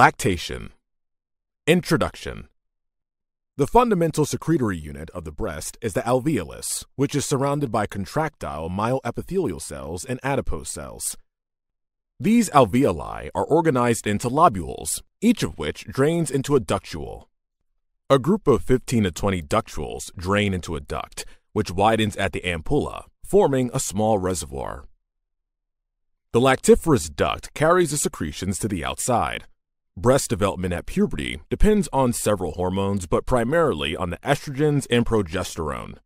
Lactation. Introduction. The fundamental secretory unit of the breast is the alveolus, which is surrounded by contractile myoepithelial cells and adipose cells. These alveoli are organized into lobules, each of which drains into a ductule. A group of 15 to 20 ductules drain into a duct, which widens at the ampulla, forming a small reservoir. The lactiferous duct carries the secretions to the outside. Breast development at puberty depends on several hormones, but primarily on the estrogens and progesterone.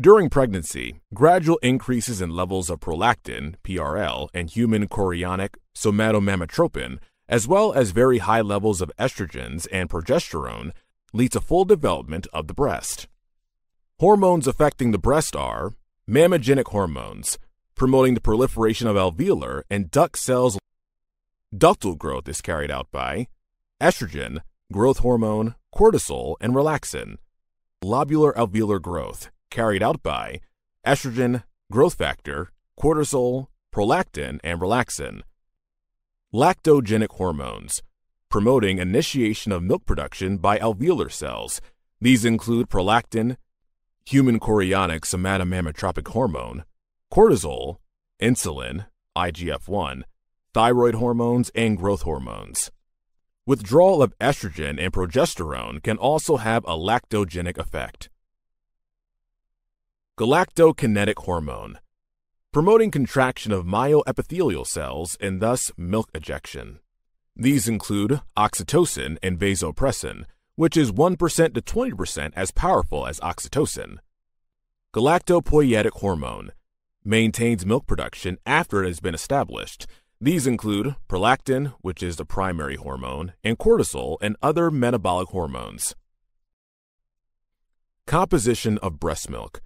During pregnancy, gradual increases in levels of prolactin, PRL, and human chorionic somatomammotropin, as well as very high levels of estrogens and progesterone, lead to full development of the breast. Hormones affecting the breast are mammogenic hormones, promoting the proliferation of alveolar and duct cells. Ductal growth is carried out by estrogen, growth hormone, cortisol, and relaxin. Lobular alveolar growth, carried out by estrogen, growth factor, cortisol, prolactin, and relaxin. Lactogenic hormones, promoting initiation of milk production by alveolar cells. These include prolactin, human chorionic somatomammotropic hormone, cortisol, insulin, IGF 1, thyroid hormones, and growth hormones. Withdrawal of estrogen and progesterone can also have a lactogenic effect. Galactokinetic hormone, promoting contraction of myoepithelial cells and thus milk ejection. These include oxytocin and vasopressin, which is 1% to 20% as powerful as oxytocin. Galactopoietic hormone, maintains milk production after it has been established. These include prolactin, which is the primary hormone, and cortisol and other metabolic hormones. Composition of breast milk.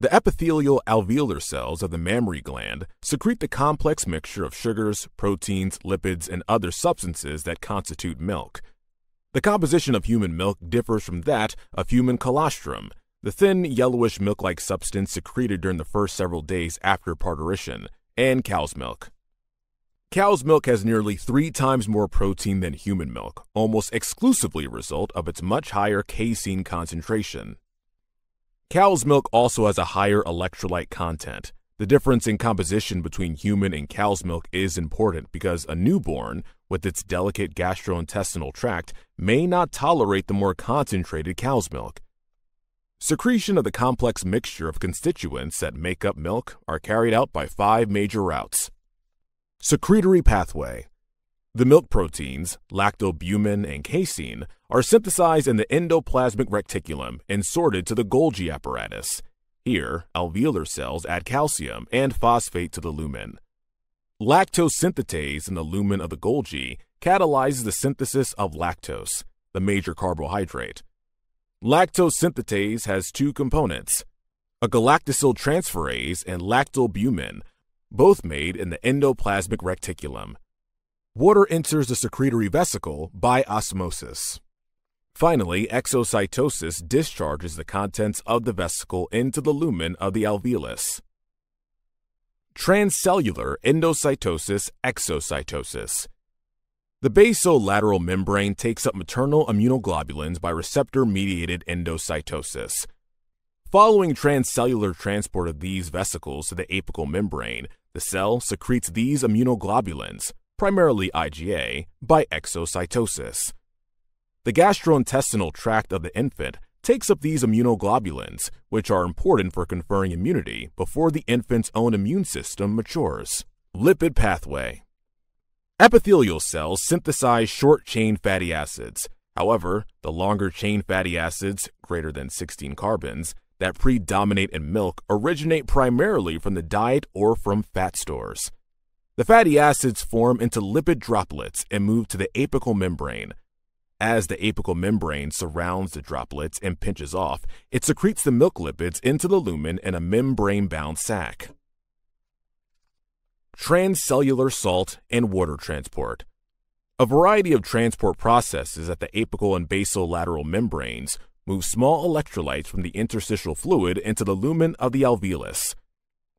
The epithelial alveolar cells of the mammary gland secrete the complex mixture of sugars, proteins, lipids, and other substances that constitute milk. The composition of human milk differs from that of human colostrum, the thin, yellowish milk-like substance secreted during the first several days after parturition, and cow's milk. Cow's milk has nearly three times more protein than human milk, almost exclusively a result of its much higher casein concentration. Cow's milk also has a higher electrolyte content. The difference in composition between human and cow's milk is important because a newborn, with its delicate gastrointestinal tract, may not tolerate the more concentrated cow's milk, Secretion of the complex mixture of constituents that make up milk are carried out by five major routes. Secretory pathway. The milk proteins, lactoalbumin and casein, are synthesized in the endoplasmic reticulum and sorted to the Golgi apparatus. Here, alveolar cells add calcium and phosphate to the lumen. Lactose synthetase in the lumen of the Golgi catalyzes the synthesis of lactose, the major carbohydrate, Lactose synthetase has two components, a galactosyl transferase and lactalbumin, both made in the endoplasmic reticulum. Water enters the secretory vesicle by osmosis. Finally, exocytosis discharges the contents of the vesicle into the lumen of the alveolus. Transcellular endocytosis exocytosis the basolateral membrane takes up maternal immunoglobulins by receptor mediated endocytosis. Following transcellular transport of these vesicles to the apical membrane, the cell secretes these immunoglobulins, primarily IgA, by exocytosis. The gastrointestinal tract of the infant takes up these immunoglobulins, which are important for conferring immunity before the infant's own immune system matures. Lipid pathway. Epithelial cells synthesize short chain fatty acids. However, the longer chain fatty acids, greater than 16 carbons, that predominate in milk originate primarily from the diet or from fat stores. The fatty acids form into lipid droplets and move to the apical membrane. As the apical membrane surrounds the droplets and pinches off, it secretes the milk lipids into the lumen in a membrane bound sac transcellular salt, and water transport. A variety of transport processes at the apical and basolateral membranes move small electrolytes from the interstitial fluid into the lumen of the alveolus.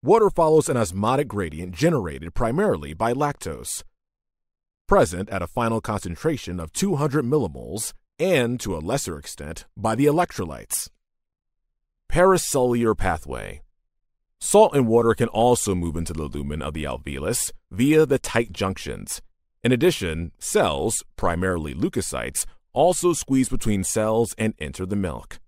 Water follows an osmotic gradient generated primarily by lactose. present at a final concentration of 200 millimoles, and to a lesser extent by the electrolytes. Paracellular pathway. Salt and water can also move into the lumen of the alveolus via the tight junctions. In addition, cells, primarily leukocytes, also squeeze between cells and enter the milk.